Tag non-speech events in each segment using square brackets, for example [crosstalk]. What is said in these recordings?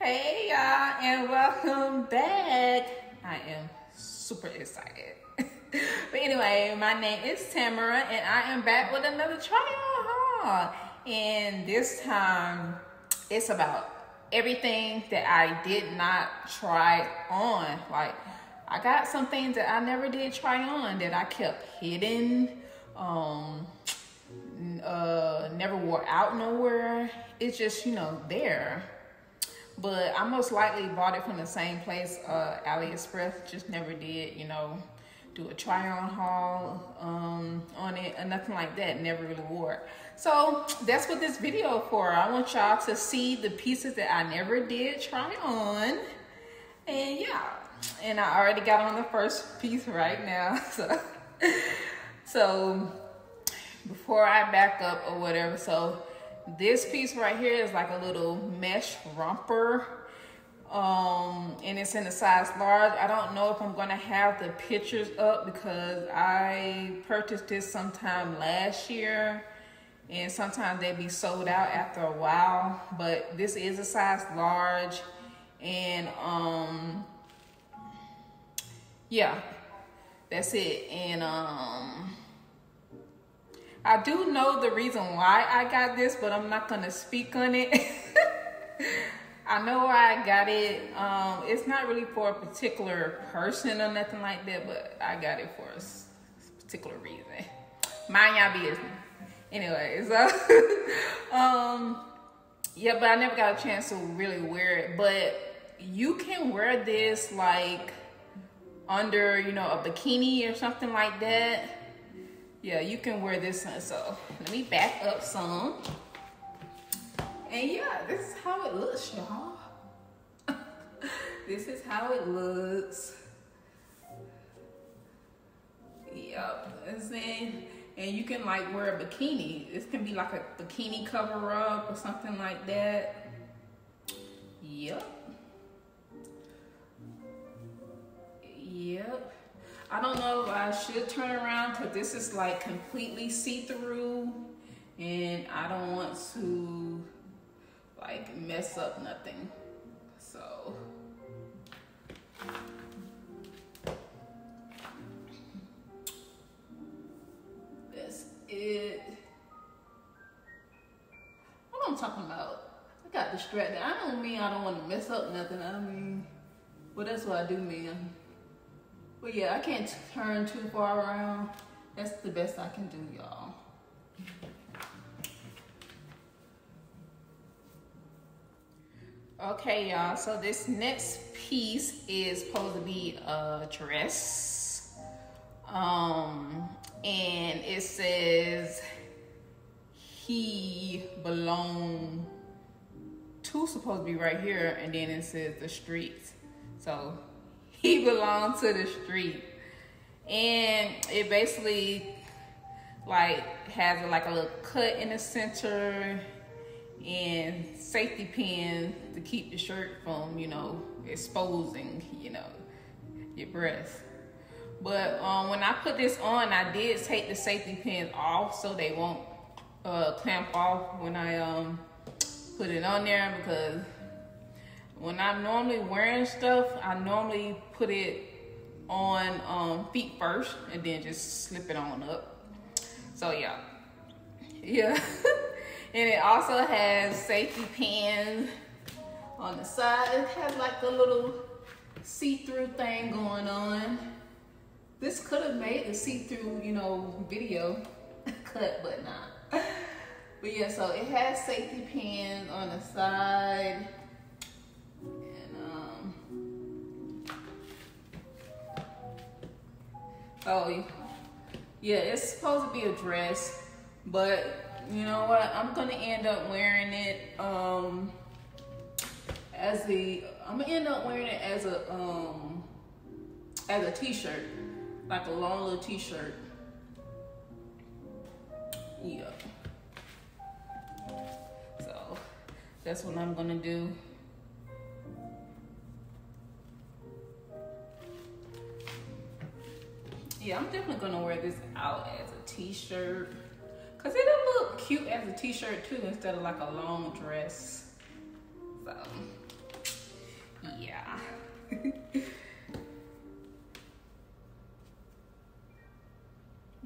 Hey y'all and welcome back. I am super excited. [laughs] but anyway, my name is Tamara and I am back with another try on haul. And this time it's about everything that I did not try on. Like I got some things that I never did try on that I kept hidden. Um uh never wore out nowhere. It's just, you know, there but I most likely bought it from the same place, uh, AliExpress. Just never did, you know, do a try on haul um, on it or nothing like that. Never really wore it. So that's what this video for. I want y'all to see the pieces that I never did try on. And yeah, and I already got on the first piece right now. [laughs] So, so before I back up or whatever, so this piece right here is like a little mesh romper. Um, and it's in a size large. I don't know if I'm gonna have the pictures up because I purchased this sometime last year and sometimes they'd be sold out after a while, but this is a size large and um, yeah, that's it. And um, I do know the reason why I got this, but I'm not gonna speak on it. [laughs] I know why I got it. Um, it's not really for a particular person or nothing like that, but I got it for a particular reason. Mind y'all business. Anyway, so [laughs] um, yeah, but I never got a chance to really wear it. But you can wear this like under, you know, a bikini or something like that yeah, you can wear this one. So let me back up some. And yeah, this is how it looks, y'all. [laughs] this is how it looks. Yep, and then, and you can like wear a bikini. This can be like a bikini cover up or something like that. I don't know if I should turn around because this is like completely see-through and I don't want to like mess up nothing. So. That's it. What I'm talking about? I got distracted. I don't mean I don't want to mess up nothing. I mean, well, that's what I do mean. But yeah, I can't turn too far around. That's the best I can do, y'all. Okay, y'all, so this next piece is supposed to be a dress. Um, and it says he belong to supposed to be right here, and then it says the streets. So he belonged to the street. And it basically like has like a little cut in the center and safety pins to keep the shirt from, you know, exposing, you know, your breast. But um, when I put this on, I did take the safety pins off so they won't uh, clamp off when I um, put it on there because when I'm normally wearing stuff, I normally put it on um, feet first and then just slip it on up. So yeah, [laughs] yeah. [laughs] and it also has safety pins on the side. It has like a little see-through thing going on. This could have made a see-through, you know, video [laughs] cut, but not. But yeah, so it has safety pins on the side. Oh, yeah, it's supposed to be a dress, but you know what? I'm gonna end up wearing it um as the I'm gonna end up wearing it as a um as a t-shirt, like a long little t-shirt. Yeah. So that's what I'm gonna do. Yeah, I'm definitely gonna wear this out as a t-shirt. Cause it'll look cute as a t-shirt too instead of like a long dress. So yeah. [laughs]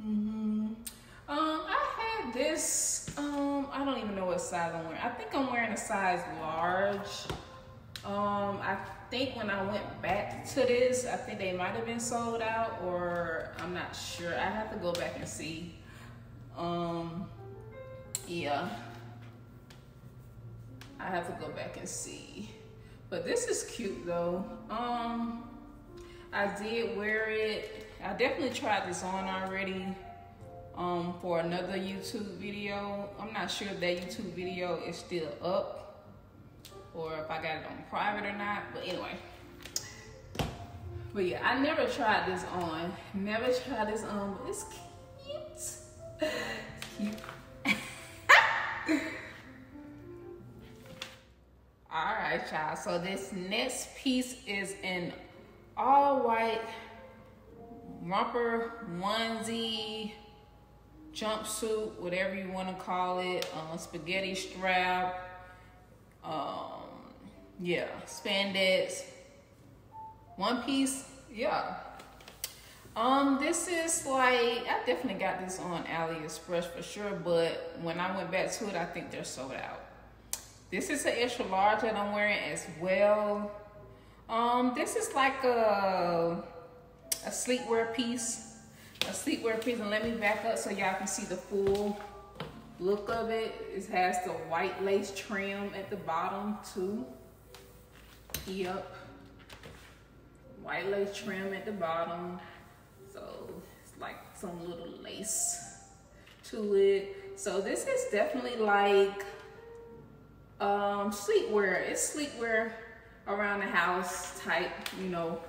hmm Um, I had this. Um, I don't even know what size I'm wearing. I think I'm wearing a size large. Um, I think when I went back to this, I think they might have been sold out, or I'm not sure. I have to go back and see. Um, yeah. I have to go back and see. But this is cute though. Um, I did wear it. I definitely tried this on already um, for another YouTube video. I'm not sure if that YouTube video is still up or if I got it on private or not. But anyway. But yeah, I never tried this on. Never tried this on, but it's cute. It's cute. [laughs] All right, y'all. So this next piece is an all white romper onesie jumpsuit, whatever you want to call it, uh, spaghetti strap, um, yeah, spandex, one piece, yeah. Um, this is like, I definitely got this on AliExpress for sure, but when I went back to it, I think they're sold out. This is an extra large that I'm wearing as well. Um, this is like a, a sleepwear piece. A sleepwear piece. And let me back up so y'all can see the full look of it. It has the white lace trim at the bottom too. Yep. White lace trim at the bottom. So it's like some little lace to it. So this is definitely like um, sleepwear. It's sleepwear around the house type, you know,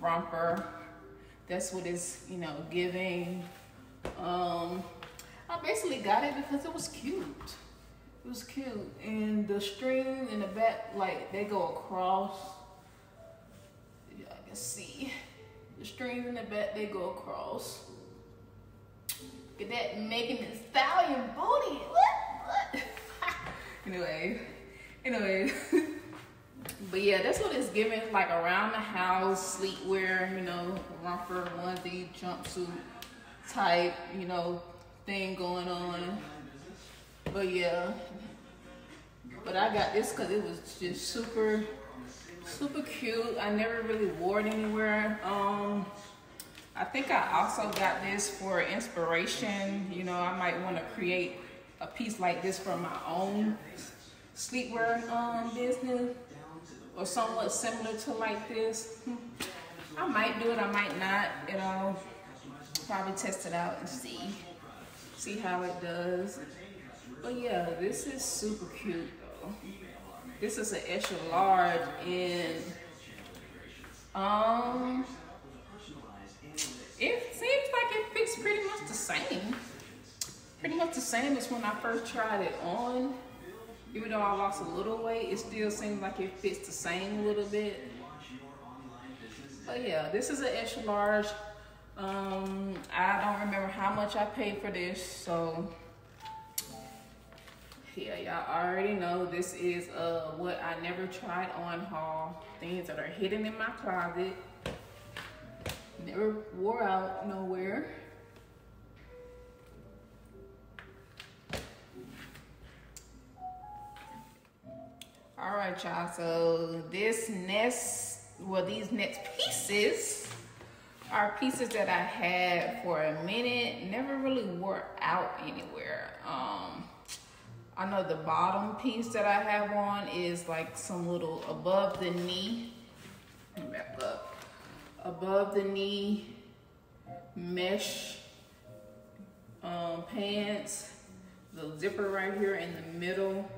romper. That's what it's, you know, giving. Um, I basically got it because it was cute. It was cute. And the string in the back, like, they go across. I can see. The strings in the back, they go across. Look at that Megan Thee Stallion booty. What? What? [laughs] anyway, anyway. [laughs] but yeah, that's what it's giving, like around the house, sleepwear, you know, romper, onesie, jumpsuit type, you know, thing going on. But yeah, but I got this because it was just super, super cute. I never really wore it anywhere. Um, I think I also got this for inspiration. You know, I might want to create a piece like this for my own sleepwear um, business or somewhat similar to like this. I might do it, I might not, you know, probably test it out and see, see how it does. But yeah, this is super cute though. This is an extra large and um, it seems like it fits pretty much the same pretty much the same as when I first tried it on. Even though I lost a little weight, it still seems like it fits the same a little bit. But yeah, this is an extra large. Um, I don't remember how much I paid for this, so yeah, y'all already know this is uh what I never tried on haul. Things that are hidden in my closet. Never wore out nowhere. All right, y'all. So this next, well, these next pieces are pieces that I had for a minute, never really wore out anywhere. Um, I know the bottom piece that I have on is like some little above the knee, back up, above the knee mesh um, pants, the zipper right here in the middle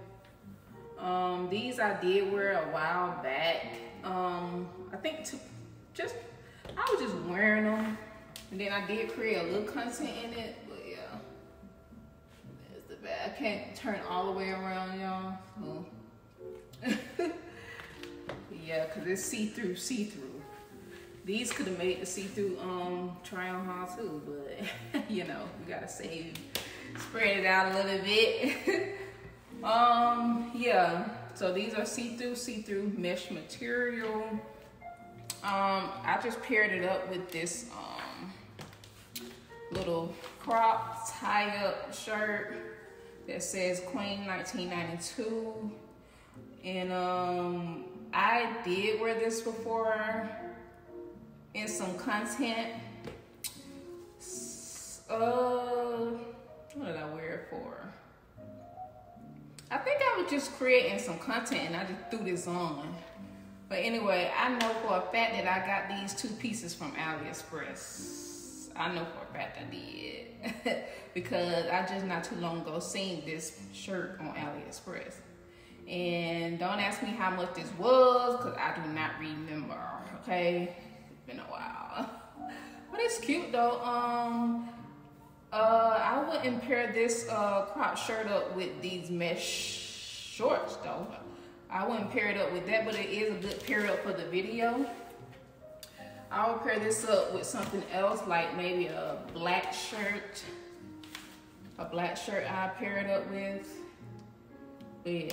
um, these I did wear a while back. Um, I think to just, I was just wearing them. And then I did create a little content in it, but yeah. There's the bad. I can't turn all the way around, y'all. So. [laughs] yeah, because it's see-through, see-through. These could have made the see-through um, try on haul too, but [laughs] you know, we gotta save, spread it out a little bit. [laughs] Um, yeah. so these are see-through, see-through mesh material. Um, I just paired it up with this um, little crop tie-up shirt that says Queen 1992. And um, I did wear this before in some content. Uh, what did I wear it for? I think I was just creating some content and I just threw this on. But anyway, I know for a fact that I got these two pieces from AliExpress. I know for a fact I did. [laughs] because I just not too long ago seen this shirt on AliExpress. And don't ask me how much this was because I do not remember, okay? It's been a while. [laughs] But it's cute though. Um, uh, I wouldn't pair this uh, crop shirt up with these mesh shorts though. I wouldn't pair it up with that, but it is a good pair up for the video. I will pair this up with something else, like maybe a black shirt. A black shirt I pair it up with. But yeah.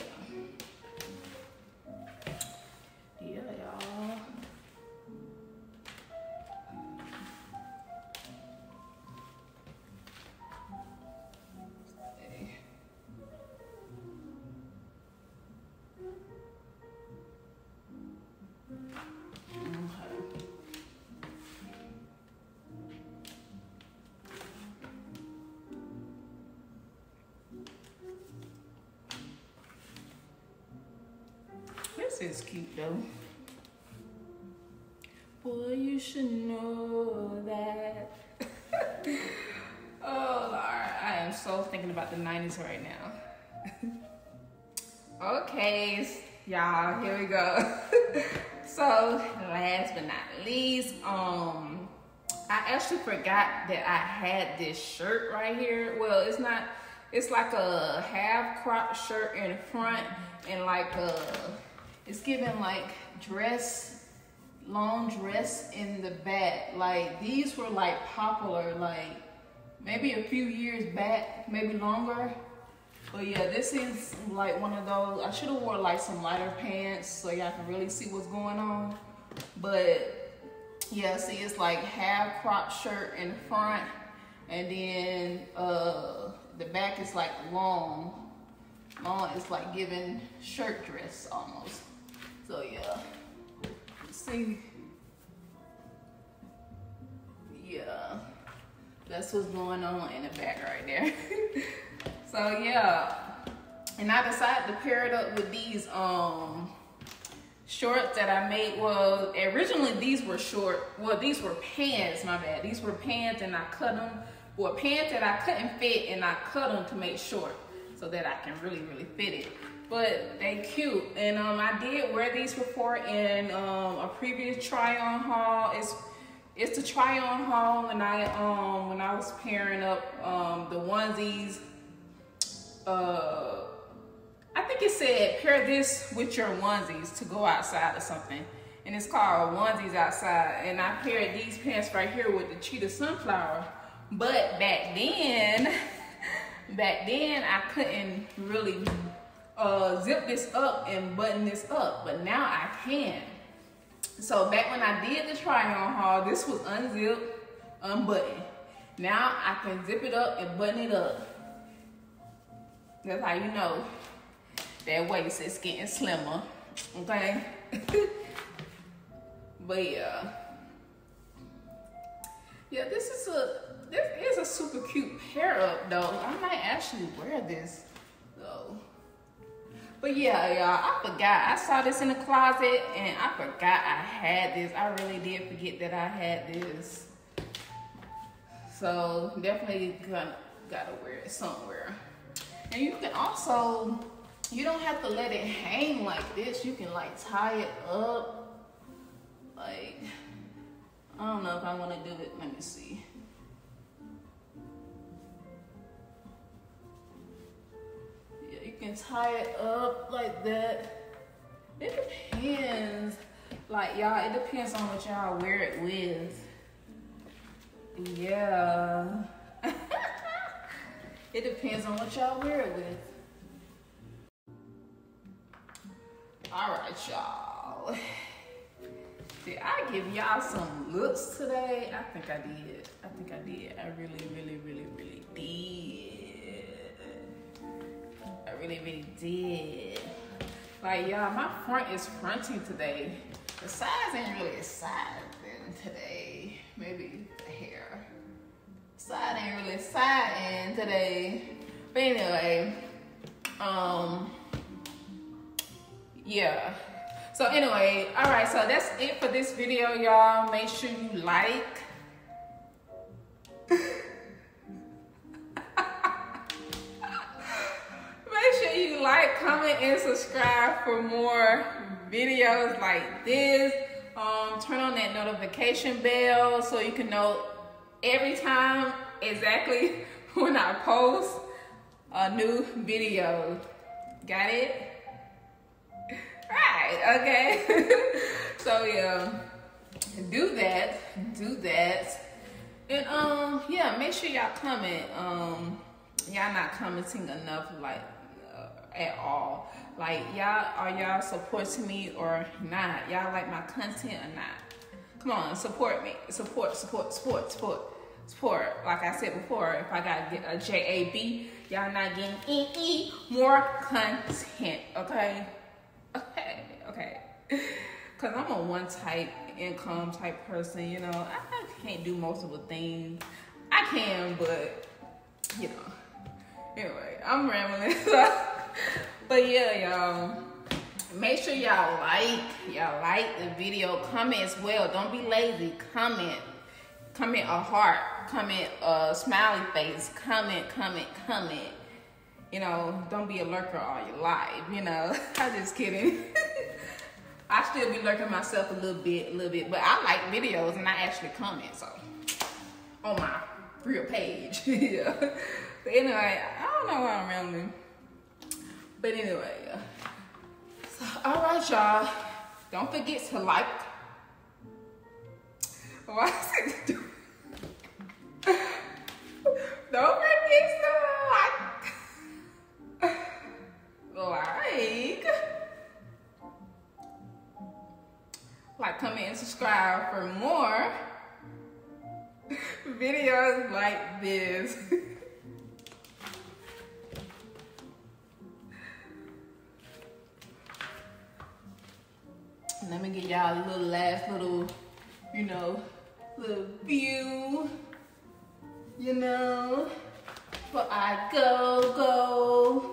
Is cute though. Boy, you should know that. [laughs] oh Lord, I am so thinking about the 90s right now. [laughs] okay, y'all, here we go. [laughs] so last but not least, um, I actually forgot that I had this shirt right here. Well, it's not, it's like a half crop shirt in front and like a it's giving like dress, long dress in the back. Like these were like popular like maybe a few years back, maybe longer. But yeah, this is like one of those, I should have wore like some lighter pants so y'all can really see what's going on. But yeah, see it's like half crop shirt in front and then uh, the back is like long. Long is like giving shirt dress almost. So yeah, see, yeah, that's what's going on in the back right there. [laughs] so yeah, and I decided to pair it up with these um shorts that I made. Well, originally these were short. Well, these were pants. My bad. These were pants, and I cut them. Well, pants that I couldn't fit, and I cut them to make short so that I can really, really fit it but they cute. And um, I did wear these before in um, a previous try on haul. It's it's the try on haul when I um when I was pairing up um the onesies. Uh, I think it said pair this with your onesies to go outside or something. And it's called onesies outside. And I paired these pants right here with the cheetah sunflower. But back then, [laughs] back then I couldn't really uh, zip this up and button this up, but now I can. So back when I did the try on haul, this was unzipped, unbuttoned. Now I can zip it up and button it up. That's how you know that waist is getting slimmer, okay? [laughs] but yeah. Yeah, this is a, this is a super cute pair up though. I might actually wear this. But yeah, y'all, I forgot. I saw this in the closet and I forgot I had this. I really did forget that I had this. So definitely gonna, gotta wear it somewhere. And you can also, you don't have to let it hang like this. You can like tie it up. Like, I don't know if I wanna do it. Let me see. Can tie it up like that. It depends. Like y'all, it depends on what y'all wear it with. Yeah. [laughs] it depends on what y'all wear it with. All right, y'all. Did I give y'all some looks today? I think I did. I think I did. I really, really, really, really, really did. Like, y'all, my front is fronting today. The sides ain't really siding today. Maybe the hair. Side ain't really siding today. But anyway, um, yeah. So anyway, all right, so that's it for this video, y'all. Make sure you like. Subscribe for more videos like this. Um, turn on that notification bell so you can know every time exactly [laughs] when I post a new video. Got it? Right, okay. [laughs] so yeah, do that, do that. And um, yeah, make sure y'all comment. Um, y'all not commenting enough, like uh, at all. Like y'all, are y'all supporting me or not? Y'all like my content or not? Come on, support me. Support, support, support, support, support. Like I said before, if I gotta get a JAB, y'all not getting any more content, okay? Okay, okay. Cause I'm a one type income type person, you know. I can't do multiple things. I can, but you know. Anyway, I'm rambling. [laughs] [laughs] but yeah, y'all. Make sure y'all like, y'all like the video. Comment as well. Don't be lazy. Comment. Comment a heart. Comment a smiley face. Comment, comment, comment you know, don't be a lurker all your life, you know. [laughs] I'm just kidding. [laughs] I still be lurking myself a little bit, a little bit, but I like videos and I actually comment, so on my real page. [laughs] yeah. But anyway, I don't know why I'm rambling. But anyway, so, all right, y'all. Don't forget to like. Why is it? Don't forget to like. like, like, comment, and subscribe for more videos like this. [laughs] give y'all a little last little, you know, little view, you know, before I go, go.